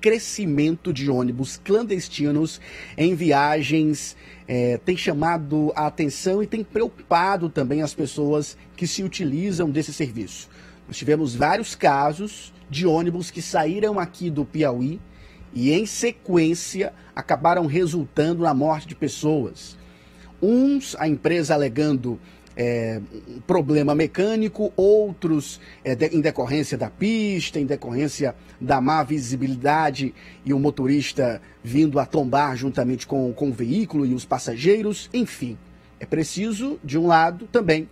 crescimento de ônibus clandestinos em viagens é, tem chamado a atenção e tem preocupado também as pessoas que se utilizam desse serviço. Nós tivemos vários casos de ônibus que saíram aqui do Piauí e, em sequência, acabaram resultando na morte de pessoas. Uns, a empresa alegando é, problema mecânico, outros é, de, em decorrência da pista, em decorrência da má visibilidade e o motorista vindo a tombar juntamente com, com o veículo e os passageiros, enfim. É preciso, de um lado, também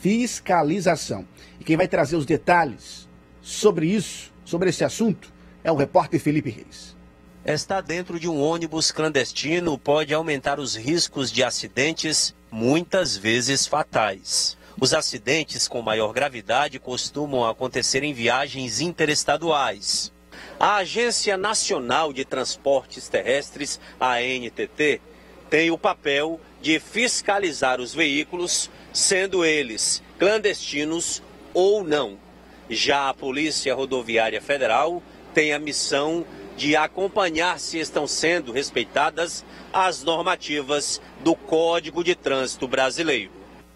fiscalização. E quem vai trazer os detalhes sobre isso, sobre esse assunto, é o repórter Felipe Reis. Estar dentro de um ônibus clandestino pode aumentar os riscos de acidentes muitas vezes fatais. Os acidentes com maior gravidade costumam acontecer em viagens interestaduais. A Agência Nacional de Transportes Terrestres, a ANTT, tem o papel de fiscalizar os veículos, sendo eles clandestinos ou não. Já a Polícia Rodoviária Federal tem a missão de acompanhar se estão sendo respeitadas as normativas do Código de Trânsito Brasileiro.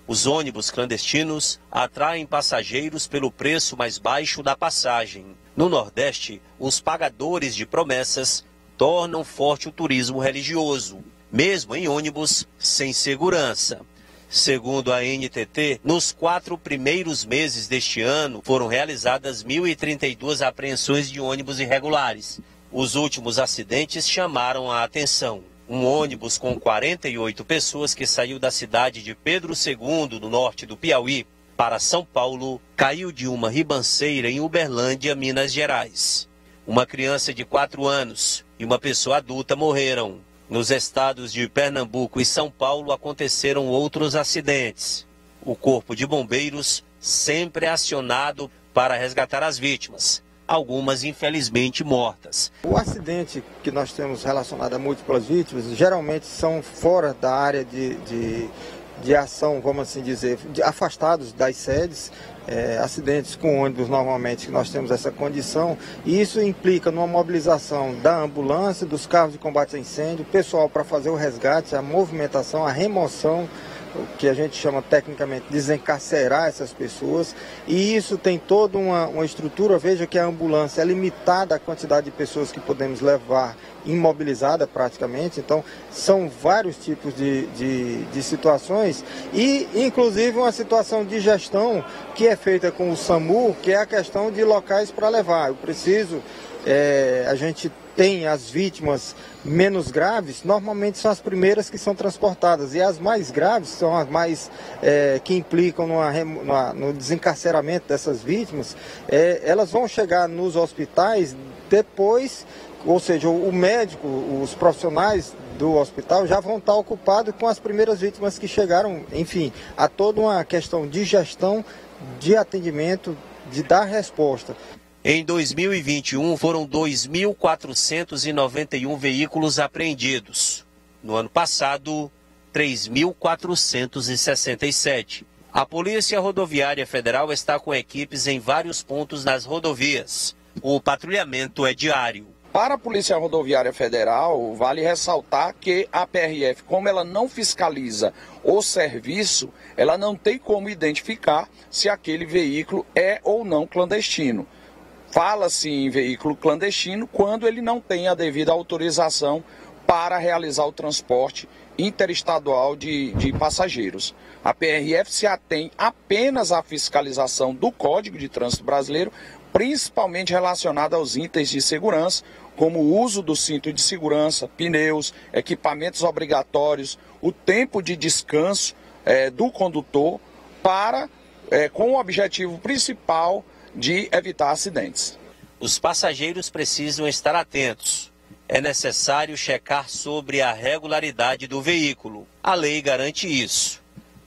Os ônibus clandestinos atraem passageiros pelo preço mais baixo da passagem. No Nordeste, os pagadores de promessas tornam forte o turismo religioso, mesmo em ônibus sem segurança. Segundo a NTT, nos quatro primeiros meses deste ano foram realizadas 1.032 apreensões de ônibus irregulares, os últimos acidentes chamaram a atenção. Um ônibus com 48 pessoas que saiu da cidade de Pedro II, no norte do Piauí, para São Paulo, caiu de uma ribanceira em Uberlândia, Minas Gerais. Uma criança de 4 anos e uma pessoa adulta morreram. Nos estados de Pernambuco e São Paulo aconteceram outros acidentes. O Corpo de Bombeiros sempre acionado para resgatar as vítimas algumas infelizmente mortas. O acidente que nós temos relacionado a múltiplas vítimas geralmente são fora da área de, de, de ação, vamos assim dizer, de, afastados das sedes. É, acidentes com ônibus normalmente que nós temos essa condição e isso implica numa mobilização da ambulância, dos carros de combate a incêndio, pessoal para fazer o resgate, a movimentação, a remoção o que a gente chama tecnicamente desencarcerar essas pessoas, e isso tem toda uma, uma estrutura. Veja que a ambulância é limitada a quantidade de pessoas que podemos levar imobilizada praticamente, então são vários tipos de, de, de, situações e inclusive uma situação de gestão que é feita com o SAMU, que é a questão de locais para levar. Eu preciso, é, a gente tem as vítimas menos graves, normalmente são as primeiras que são transportadas. E as mais graves são as mais é, que implicam numa, numa, no desencarceramento dessas vítimas. É, elas vão chegar nos hospitais depois, ou seja, o médico, os profissionais do hospital já vão estar ocupados com as primeiras vítimas que chegaram. Enfim, há toda uma questão de gestão, de atendimento, de dar resposta. Em 2021, foram 2.491 veículos apreendidos. No ano passado, 3.467. A Polícia Rodoviária Federal está com equipes em vários pontos nas rodovias. O patrulhamento é diário. Para a Polícia Rodoviária Federal, vale ressaltar que a PRF, como ela não fiscaliza o serviço, ela não tem como identificar se aquele veículo é ou não clandestino. Fala-se em veículo clandestino quando ele não tem a devida autorização para realizar o transporte interestadual de, de passageiros. A PRF se atém apenas à fiscalização do Código de Trânsito Brasileiro, principalmente relacionada aos itens de segurança, como o uso do cinto de segurança, pneus, equipamentos obrigatórios, o tempo de descanso é, do condutor, para, é, com o objetivo principal de evitar acidentes. Os passageiros precisam estar atentos. É necessário checar sobre a regularidade do veículo. A lei garante isso.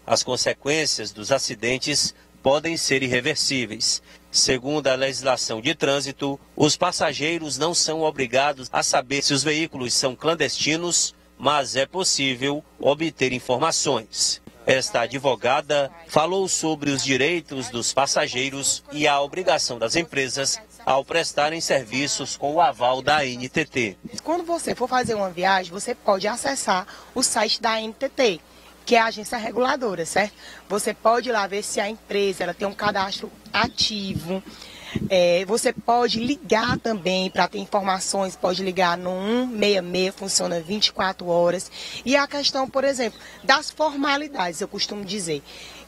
As consequências dos acidentes podem ser irreversíveis. Segundo a legislação de trânsito, os passageiros não são obrigados a saber se os veículos são clandestinos, mas é possível obter informações. Esta advogada falou sobre os direitos dos passageiros e a obrigação das empresas ao prestarem serviços com o aval da NTT. Quando você for fazer uma viagem, você pode acessar o site da NTT, que é a agência reguladora, certo? Você pode ir lá ver se a empresa ela tem um cadastro ativo. É, você pode ligar também para ter informações, pode ligar no 166, funciona 24 horas. E a questão, por exemplo, das formalidades, eu costumo dizer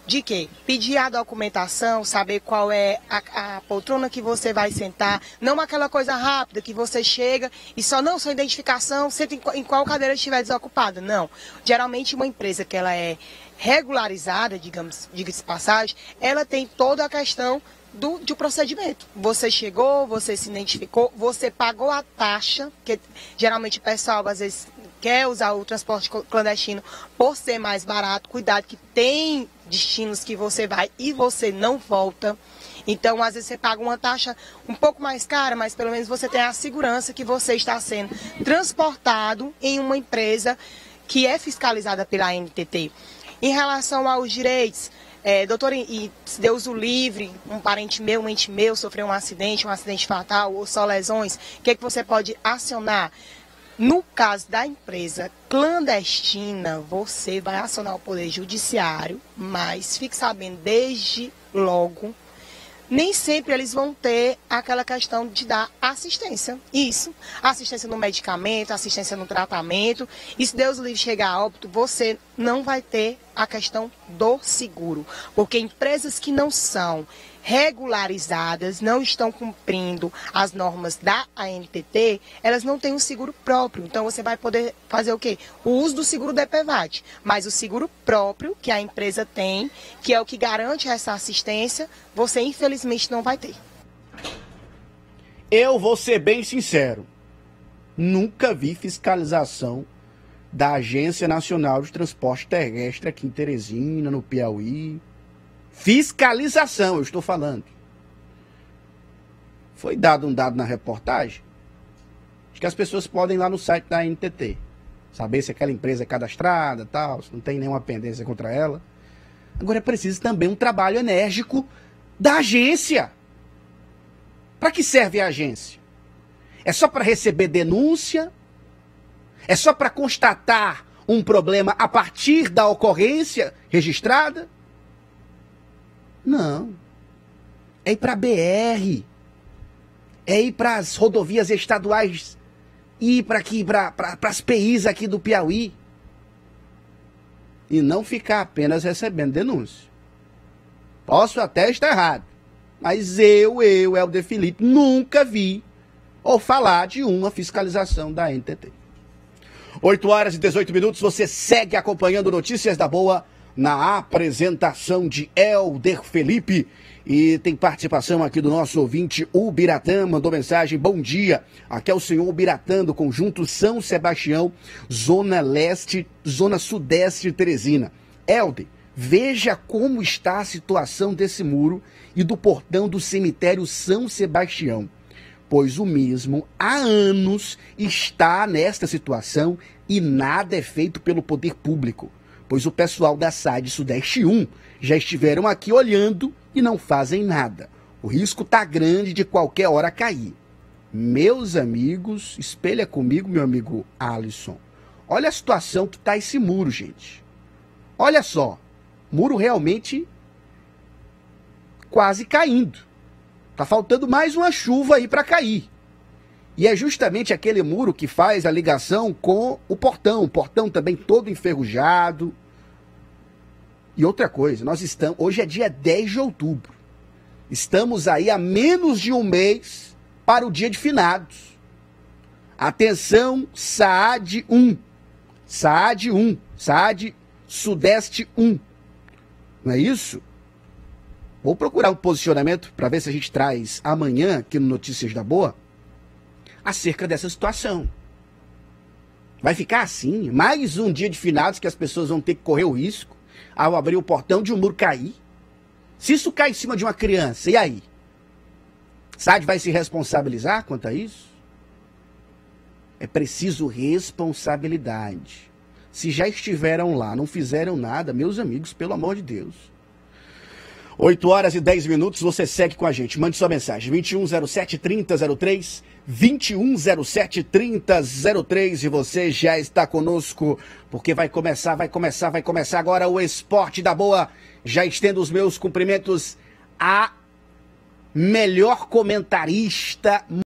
de quê? Pedir a documentação, saber qual é a, a, poltrona que você vai sentar, não aquela coisa rápida que você chega e só não sua identificação, senta em, em qual cadeira estiver desocupada. Não. Geralmente uma empresa que ela é regularizada, digamos, diga-se passagem, ela tem toda a questão do, do procedimento. Você chegou, você se identificou, você pagou a taxa, que geralmente o pessoal às vezes quer usar o transporte clandestino por ser mais barato, cuidado que tem destinos que você vai e você não volta. Então, às vezes você paga uma taxa um pouco mais cara, mas pelo menos você tem a segurança que você está sendo transportado em uma empresa que é fiscalizada pela NTT. Em relação aos direitos, é, doutor, e se Deus o livre, um parente meu, um ente meu sofreu um acidente, um acidente fatal ou só lesões, o que, é que você pode acionar? No caso da empresa clandestina, você vai acionar o Poder Judiciário, mas fique sabendo desde logo nem sempre eles vão ter aquela questão de dar assistência. Isso. Assistência no medicamento, assistência no tratamento. E se Deus livre chegar a óbito, você não vai ter a questão do seguro. Porque empresas que não são regularizadas, não estão cumprindo as normas da ANTT, elas não têm um seguro próprio. Então você vai poder fazer o quê? O uso do seguro DPVAT, mas o seguro próprio que a empresa tem, que é o que garante essa assistência, você infelizmente não vai ter. Eu vou ser bem sincero. Nunca vi fiscalização da Agência Nacional de Transporte Terrestre aqui em Teresina, no Piauí, Fiscalização, eu estou falando. Foi dado um dado na reportagem que as pessoas podem ir lá no site da NTT saber se aquela empresa é cadastrada, tal, se não tem nenhuma pendência contra ela. Agora é preciso também um trabalho enérgico da agência. Para que serve a agência? É só para receber denúncia? É só para constatar um problema a partir da ocorrência registrada? Não. É ir para BR. É ir para as rodovias estaduais. Ir para aqui, para as PIs aqui do Piauí. E não ficar apenas recebendo denúncia. Posso até estar errado. Mas eu, eu, Helder Felipe, nunca vi ou falar de uma fiscalização da NTT. 8 horas e 18 minutos, você segue acompanhando Notícias da Boa na apresentação de Elder Felipe. E tem participação aqui do nosso ouvinte Ubiratã, mandou mensagem, bom dia, aqui é o senhor Ubiratã do Conjunto São Sebastião, Zona Leste, Zona Sudeste de Teresina. Elder, veja como está a situação desse muro e do portão do cemitério São Sebastião, pois o mesmo há anos está nesta situação e nada é feito pelo poder público pois o pessoal da SAD Sudeste 1 já estiveram aqui olhando e não fazem nada. O risco tá grande de qualquer hora cair. Meus amigos, espelha comigo, meu amigo Alisson. Olha a situação que tá esse muro, gente. Olha só, muro realmente quase caindo. Tá faltando mais uma chuva aí para cair. E é justamente aquele muro que faz a ligação com o portão. O portão também todo enferrujado. E outra coisa, nós estamos. Hoje é dia 10 de outubro. Estamos aí a menos de um mês para o dia de finados. Atenção, SAAD 1. SAAD 1. SAAD Sudeste 1. Não é isso? Vou procurar um posicionamento para ver se a gente traz amanhã aqui no Notícias da Boa acerca dessa situação. Vai ficar assim, mais um dia de finados que as pessoas vão ter que correr o risco ao abrir o portão de um muro cair. Se isso cai em cima de uma criança, e aí? SAD vai se responsabilizar quanto a isso? É preciso responsabilidade. Se já estiveram lá, não fizeram nada, meus amigos, pelo amor de Deus. 8 horas e 10 minutos, você segue com a gente. Mande sua mensagem. 2107 3003, 2107 3003 e você já está conosco, porque vai começar, vai começar, vai começar agora o Esporte da Boa. Já estendo os meus cumprimentos a melhor comentarista